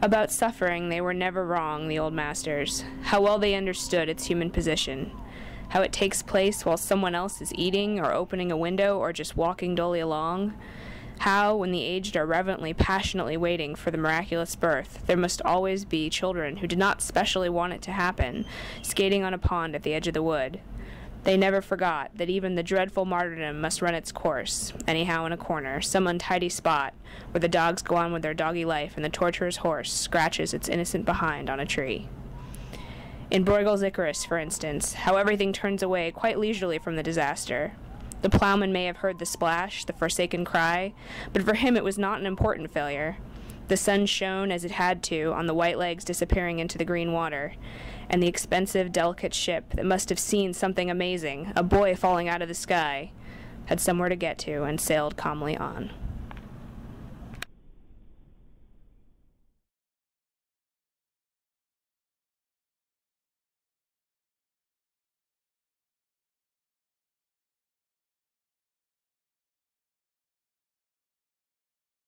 About suffering, they were never wrong, the old masters. How well they understood its human position. How it takes place while someone else is eating, or opening a window, or just walking dully along. How, when the aged are reverently, passionately waiting for the miraculous birth, there must always be children who did not specially want it to happen, skating on a pond at the edge of the wood. They never forgot that even the dreadful martyrdom must run its course, anyhow in a corner, some untidy spot, where the dogs go on with their doggy life and the torturer's horse scratches its innocent behind on a tree. In Brueghel's Icarus, for instance, how everything turns away quite leisurely from the disaster. The plowman may have heard the splash, the forsaken cry, but for him it was not an important failure. The sun shone as it had to on the white legs disappearing into the green water, and the expensive, delicate ship that must have seen something amazing, a boy falling out of the sky, had somewhere to get to and sailed calmly on.